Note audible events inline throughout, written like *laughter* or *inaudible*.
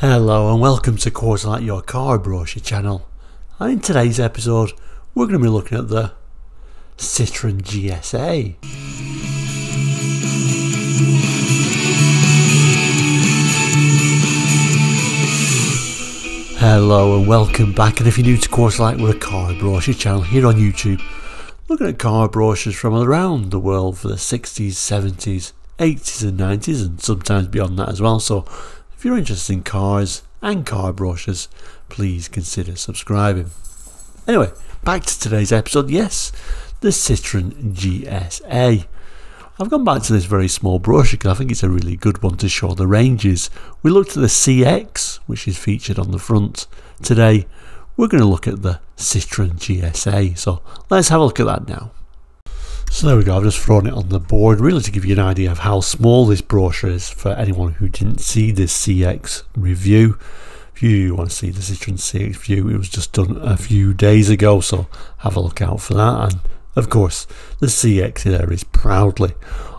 Hello and welcome to Quarter Light Your Car Brochure channel. And in today's episode we're going to be looking at the Citroen GSA. Hello and welcome back and if you're new to Quarter Light we're a car brochure channel here on YouTube looking at car brochures from around the world for the 60s, 70s, 80s and 90s and sometimes beyond that as well so if you're interested in cars and car brochures, please consider subscribing. Anyway, back to today's episode. Yes, the Citroen GSA. I've gone back to this very small brochure because I think it's a really good one to show the ranges. We looked at the CX, which is featured on the front. Today, we're going to look at the Citroen GSA. So let's have a look at that now. So there we go, I've just thrown it on the board really to give you an idea of how small this brochure is for anyone who didn't see this CX review. If you want to see the Citroen CX review, it was just done a few days ago, so have a look out for that. And of course, the CX there is proudly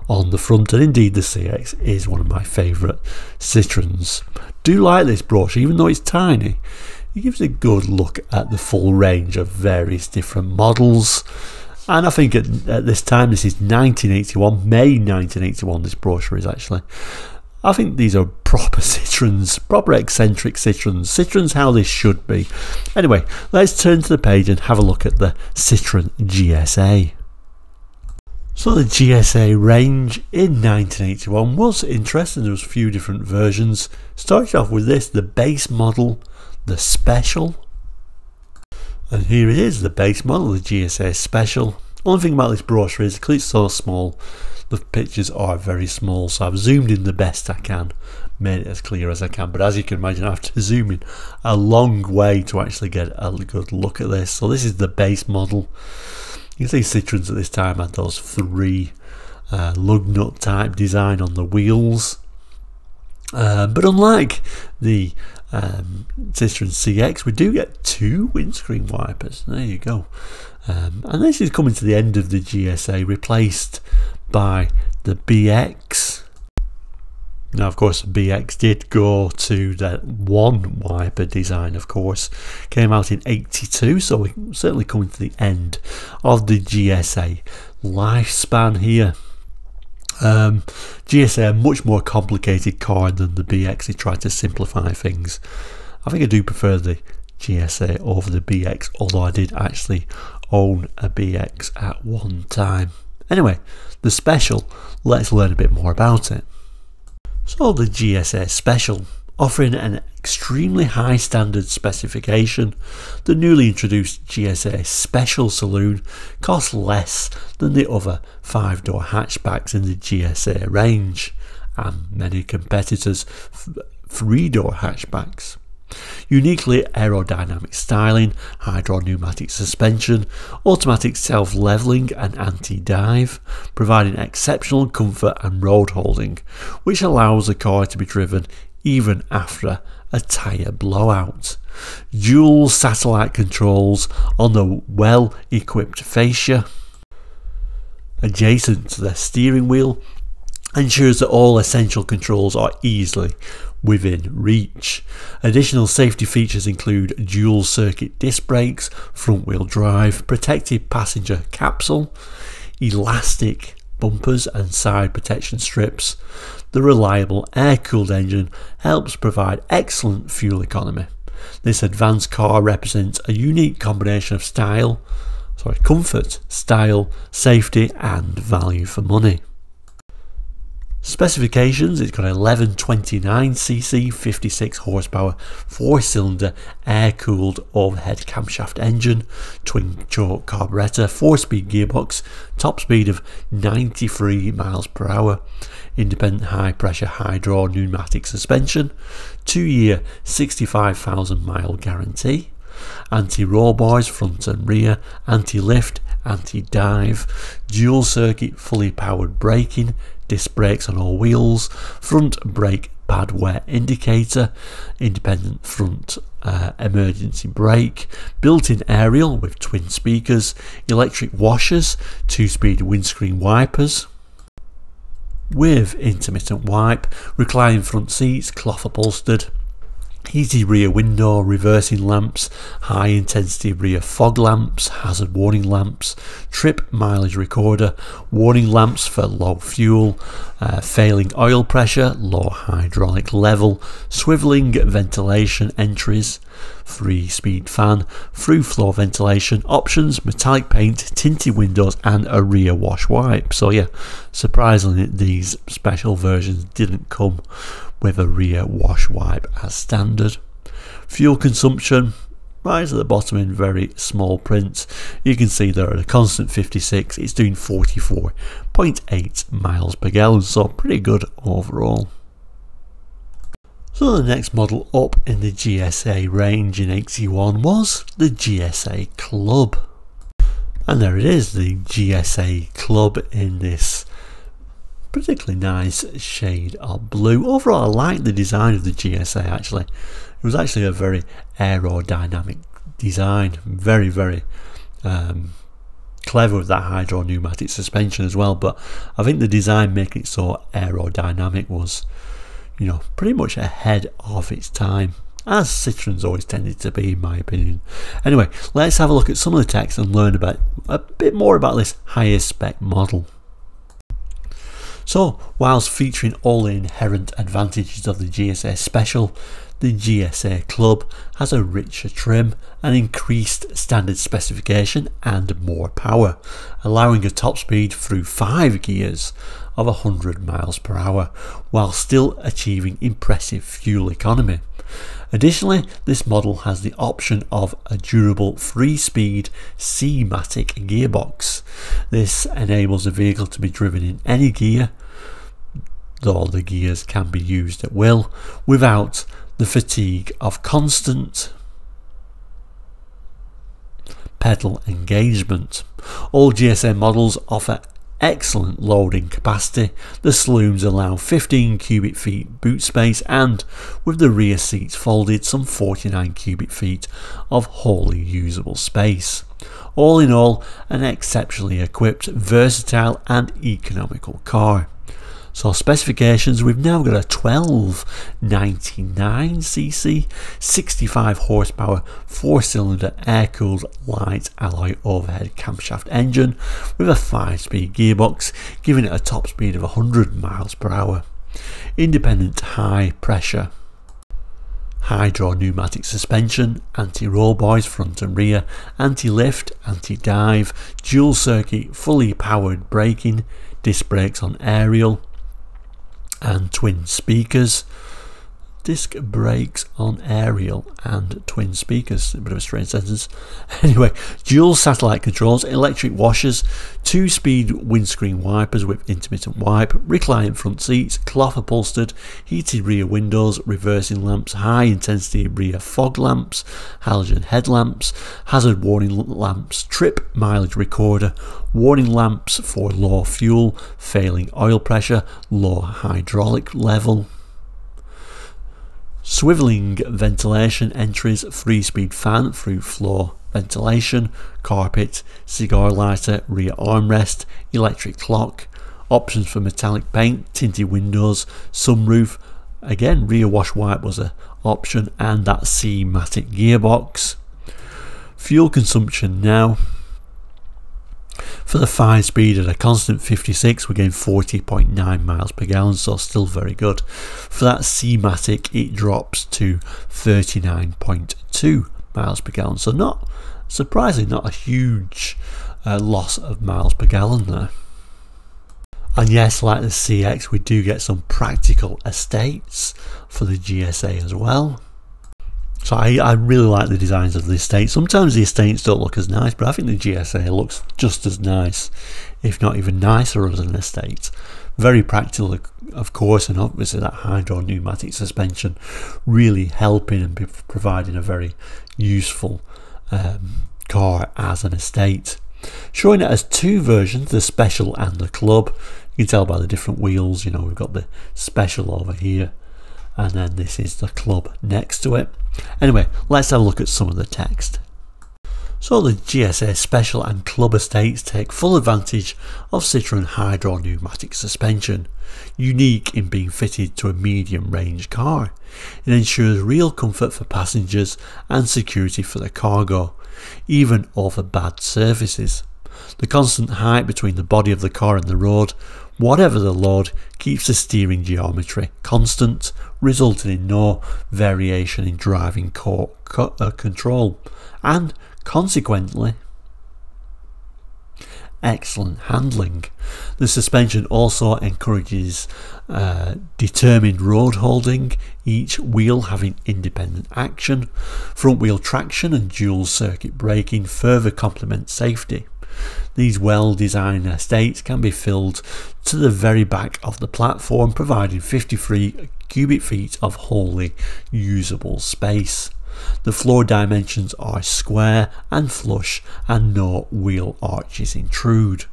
on the front, and indeed the CX is one of my favourite Citroens. Do like this brochure, even though it's tiny. It gives a good look at the full range of various different models and I think at, at this time, this is 1981, May 1981, this brochure is actually. I think these are proper *laughs* Citroens, proper eccentric Citroens. Citroens how they should be. Anyway, let's turn to the page and have a look at the Citroen GSA. So the GSA range in 1981 was interesting. There was a few different versions. Started off with this, the base model, the special, and here it is, the base model, the GSA Special. Only thing about this brochure is because it's so small, the pictures are very small, so I've zoomed in the best I can, made it as clear as I can. But as you can imagine, *laughs* I have to zoom in a long way to actually get a good look at this. So this is the base model. You can see Citroens at this time had those three uh, lug nut type design on the wheels. Uh, but unlike the um, Citroen CX, we do get two windscreen wipers. There you go. Um, and this is coming to the end of the GSA, replaced by the BX. Now, of course, the BX did go to that one wiper design, of course. Came out in 82, so we're certainly coming to the end of the GSA lifespan here. Um, GSA a much more complicated card than the BX. It tried to simplify things. I think I do prefer the GSA over the BX, although I did actually own a BX at one time. Anyway, the special, let's learn a bit more about it. So the GSA Special offering an extremely high standard specification, the newly introduced GSA Special Saloon costs less than the other five door hatchbacks in the GSA range, and many competitors' three door hatchbacks. Uniquely aerodynamic styling, hydro pneumatic suspension, automatic self levelling and anti dive, providing exceptional comfort and road holding, which allows the car to be driven even after a tyre blowout. Dual satellite controls on the well equipped fascia. Adjacent to the steering wheel ensures that all essential controls are easily within reach. Additional safety features include dual circuit disc brakes, front wheel drive, protected passenger capsule, elastic bumpers and side protection strips, the reliable air-cooled engine helps provide excellent fuel economy. This advanced car represents a unique combination of style, sorry, comfort, style, safety and value for money. Specifications, it's got 1129cc, 56 horsepower, 4-cylinder air-cooled overhead camshaft engine, twin choke carburetor, 4-speed gearbox, top speed of 93 miles per hour, independent high-pressure hydro pneumatic suspension, 2-year 65,000 mile guarantee, anti-roll bars front and rear, anti-lift, anti-dive, dual circuit fully powered braking, disc brakes on all wheels, front brake pad wear indicator, independent front uh, emergency brake, built-in aerial with twin speakers, electric washers, two-speed windscreen wipers, with intermittent wipe, reclining front seats, cloth upholstered, heated rear window, reversing lamps, high intensity rear fog lamps, hazard warning lamps, trip mileage recorder, warning lamps for low fuel, uh, failing oil pressure, low hydraulic level, swiveling ventilation entries, three speed fan, through floor ventilation, options, metallic paint, tinted windows, and a rear wash wipe. So, yeah, surprisingly, these special versions didn't come with a rear wash wipe as standard. Fuel consumption, right at the bottom in very small print, you can see there at a constant 56, it's doing 44.8 miles per gallon, so pretty good overall. So the next model up in the GSA range in 81 was the GSA Club. And there it is, the GSA Club in this particularly nice shade of blue. Overall, I like the design of the GSA actually. It was actually a very aerodynamic design, very, very um, clever with that hydro pneumatic suspension as well. But I think the design making it so aerodynamic was, you know, pretty much ahead of its time. As Citroen's always tended to be, in my opinion. Anyway, let's have a look at some of the text and learn about a bit more about this higher spec model. So, whilst featuring all the inherent advantages of the GSA Special, the GSA Club has a richer trim, an increased standard specification and more power, allowing a top speed through 5 gears of 100 miles per hour while still achieving impressive fuel economy. Additionally, this model has the option of a durable 3-speed C-Matic gearbox. This enables the vehicle to be driven in any gear, though the gears can be used at will, without the fatigue of constant pedal engagement. All GSA models offer excellent loading capacity. The saloons allow 15 cubic feet boot space and, with the rear seats folded, some 49 cubic feet of wholly usable space. All in all, an exceptionally equipped, versatile and economical car. So specifications, we've now got a 1299cc, 65 horsepower, 4-cylinder air-cooled light alloy overhead camshaft engine with a 5-speed gearbox, giving it a top speed of 100 miles per hour. Independent high pressure hydro pneumatic suspension, anti-roll boys front and rear, anti-lift, anti-dive, dual circuit fully powered braking, disc brakes on aerial, and twin speakers. Disc brakes on aerial and twin speakers. A bit of a strange sentence. *laughs* Anyway, dual satellite controls, electric washers, two speed windscreen wipers with intermittent wipe, reclining front seats, cloth upholstered, heated rear windows, reversing lamps, high intensity rear fog lamps, halogen headlamps, hazard warning lamps, trip mileage recorder, warning lamps for low fuel, failing oil pressure, low hydraulic level. Swiveling ventilation entries, three speed fan through floor ventilation, carpet, cigar lighter, rear armrest, electric clock, options for metallic paint, tinted windows, sunroof, again rear wash wipe was an option and that C-Matic gearbox. Fuel consumption now, for the 5 speed at a constant 56 we're getting 40.9 miles per gallon so still very good. For that C-Matic it drops to 39.2 miles per gallon so not surprisingly not a huge uh, loss of miles per gallon there. And yes, like the CX, we do get some practical estates for the GSA as well. So I, I really like the designs of the estate. Sometimes the estates don't look as nice, but I think the GSA looks just as nice, if not even nicer as an estate. Very practical, of course, and obviously that hydro pneumatic suspension really helping and providing a very useful um, car as an estate. Showing it as two versions, the special and the club. You can tell by the different wheels, you know, we've got the special over here and then this is the club next to it. Anyway, let's have a look at some of the text. So the GSA Special and Club estates take full advantage of Citroën Hydro pneumatic suspension, unique in being fitted to a medium range car. It ensures real comfort for passengers and security for the cargo, even over bad surfaces. The constant height between the body of the car and the road, whatever the load, keeps the steering geometry constant, resulting in no variation in driving co co uh, control and consequently excellent handling. The suspension also encourages uh, determined road holding, each wheel having independent action. Front wheel traction and dual circuit braking further complement safety. These well designed estates can be filled to the very back of the platform, providing 53 cubic feet of wholly usable space. The floor dimensions are square and flush and no wheel arches intrude.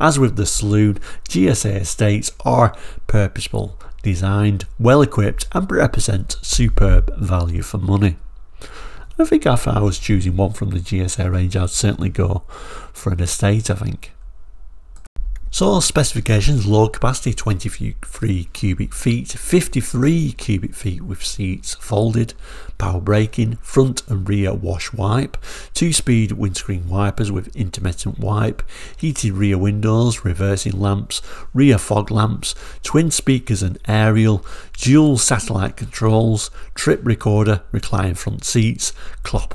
As with the saloon, GSA estates are purposeful, designed, well equipped and represent superb value for money. I think if I was choosing one from the GSA range I'd certainly go for an estate I think. So specifications low capacity 23 cubic feet, 53 cubic feet with seats folded, power braking, front and rear wash wipe, 2 speed windscreen wipers with intermittent wipe, heated rear windows, reversing lamps, rear fog lamps, twin speakers and aerial, dual satellite controls, trip recorder, reclining front seats, cloth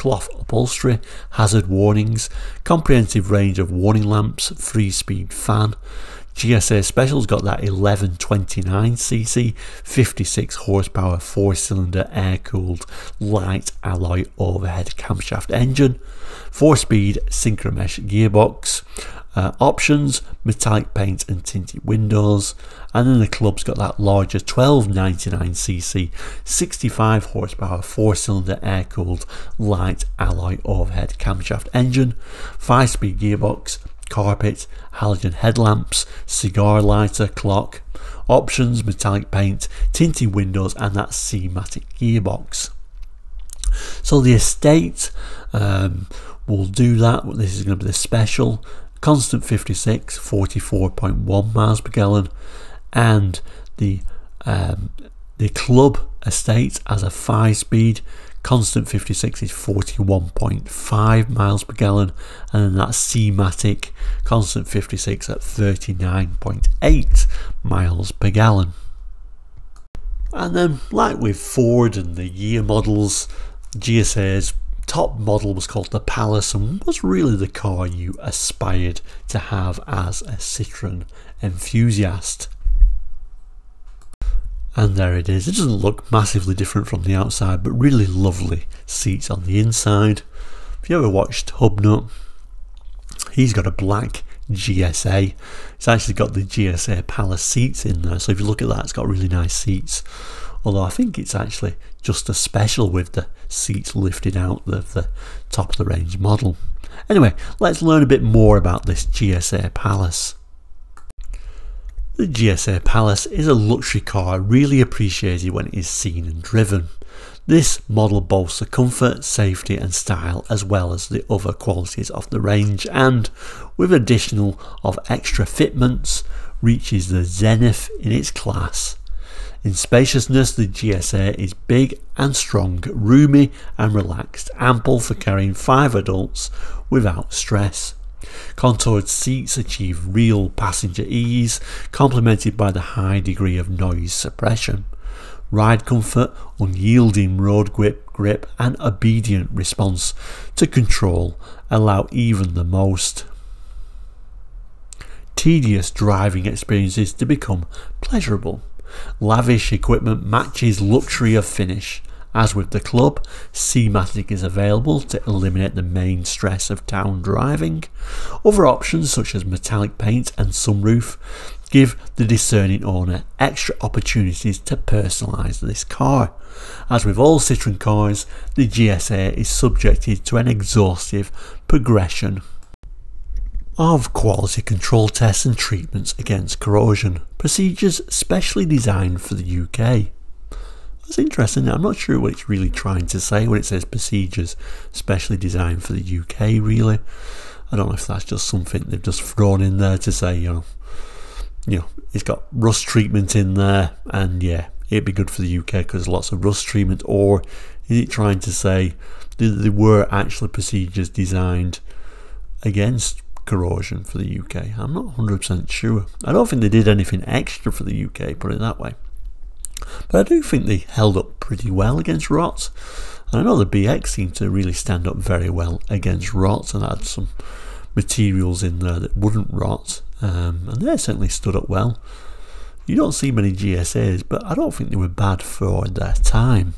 cloth upholstery, hazard warnings, comprehensive range of warning lamps, 3 speed fan. GSA Special's got that 1129cc, 56 horsepower, 4 cylinder air cooled light alloy overhead camshaft engine, 4 speed synchromesh gearbox, uh, options, metallic paint and tinted windows, and then the club's got that larger 1299cc, 65 horsepower, 4 cylinder air cooled light alloy overhead camshaft engine, 5 speed gearbox, carpet, halogen headlamps, cigar lighter, clock, options, metallic paint, tinted windows, and that C-Matic gearbox. So the estate um, will do that. This is going to be the special constant 56, 44.1 miles per gallon, and the um, the club estate as a five speed constant 56 is 41.5 miles per gallon and then that C-Matic constant 56 at 39.8 miles per gallon. And then like with Ford and the year models GSA's top model was called the Pallas and was really the car you aspired to have as a Citroen enthusiast. And there it is. It doesn't look massively different from the outside, but really lovely seats on the inside. If you ever watched Hubnut, he's got a black GSA. It's actually got the GSA Pallas seats in there. So if you look at that, it's got really nice seats although I think it's actually just a special with the seats lifted out of the top of the range model. Anyway, let's learn a bit more about this GSA Pallas. The GSA Pallas is a luxury car really appreciated when it is seen and driven. This model boasts the comfort, safety and style as well as the other qualities of the range and, with additional of extra fitments, reaches the zenith in its class in spaciousness, the GSA is big and strong, roomy and relaxed, ample for carrying five adults without stress. Contoured seats achieve real passenger ease, complemented by the high degree of noise suppression. Ride comfort, unyielding road grip, grip and obedient response to control allow even the most tedious driving experiences to become pleasurable. Lavish equipment matches luxury of finish. As with the club, C-Matic is available to eliminate the main stress of town driving. Other options such as metallic paint and sunroof give the discerning owner extra opportunities to personalise this car. As with all Citroen cars, the GSA is subjected to an exhaustive progression of quality control tests and treatments against corrosion, procedures specially designed for the UK. That's interesting. I'm not sure what it's really trying to say when it says procedures specially designed for the UK, really. I don't know if that's just something they've just thrown in there to say, you know, you know, it's got rust treatment in there, and yeah, it'd be good for the UK because lots of rust treatment, or is it trying to say that there were actually procedures designed against corrosion for the UK? I'm not 100% sure. I don't think they did anything extra for the UK, put it that way. But I do think they held up pretty well against rot. And I know the BX seemed to really stand up very well against rot and had some materials in there that wouldn't rot. Um, and they certainly stood up well. You don't see many GSAs, but I don't think they were bad for their time.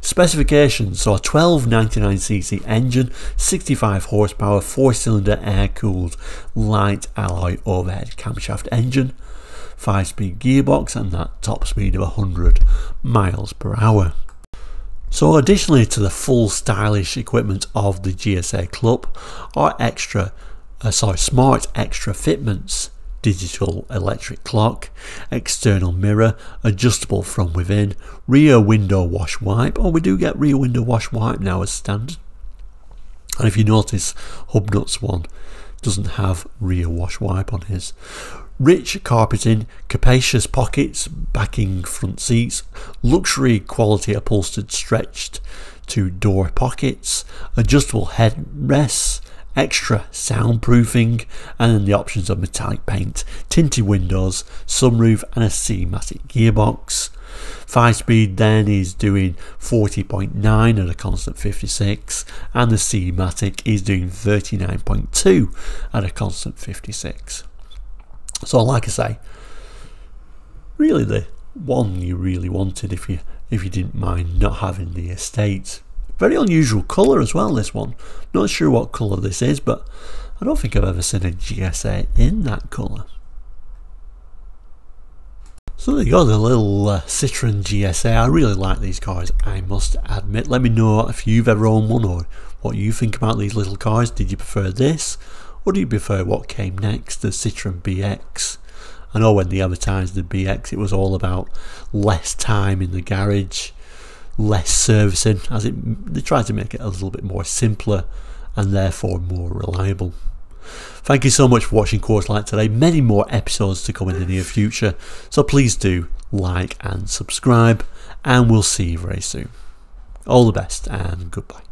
Specifications a 1299cc engine, 65 horsepower, 4 cylinder air cooled light alloy overhead camshaft engine, 5 speed gearbox, and that top speed of 100 miles per hour. So additionally to the full stylish equipment of the GSA Club are extra, uh, sorry, smart extra fitments digital electric clock, external mirror, adjustable from within, rear window wash wipe. Oh, we do get rear window wash wipe now as standard. And if you notice, Hubnuts one doesn't have rear wash wipe on his. Rich carpeting, capacious pockets, backing front seats, luxury quality upholstered stretched to door pockets, adjustable headrests, extra soundproofing, and then the options of metallic paint, tinted windows, sunroof, and a C-Matic gearbox. 5 speed then is doing 40.9 at a constant 56, and the C-Matic is doing 39.2 at a constant 56. So, like I say, really the one you really wanted if you if you didn't mind not having the estate very unusual colour as well, this one. Not sure what colour this is, but I don't think I've ever seen a GSA in that colour. So there you go, the little uh, Citroen GSA. I really like these cars, I must admit. Let me know if you've ever owned one or what you think about these little cars. Did you prefer this? Or do you prefer what came next, the Citroen BX? I know when they advertised the BX, it was all about less time in the garage, less servicing as it they try to make it a little bit more simpler and therefore more reliable. Thank you so much for watching Quarter Light today. Many more episodes to come in the near future, so please do like and subscribe, and we'll see you very soon. All the best and goodbye.